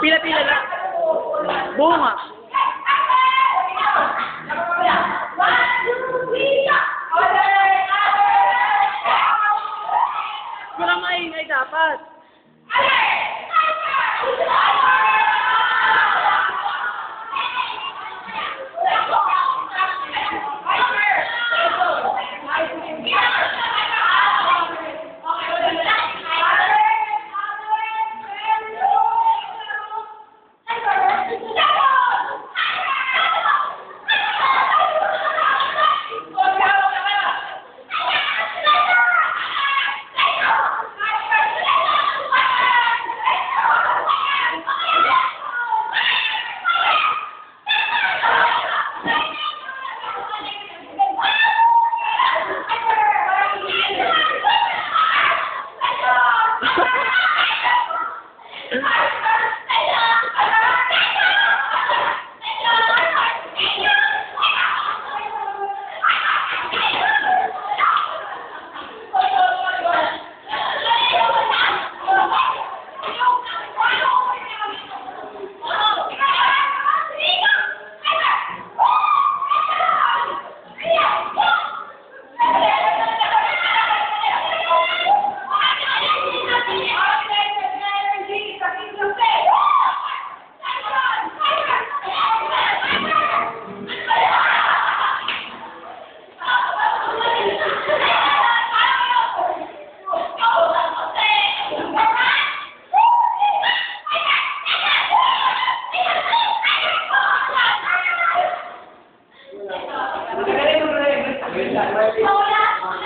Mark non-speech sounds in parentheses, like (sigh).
Pila-pila lang. Buo nga. Pura maingay dapat. Thank Thank (laughs) you. Wala.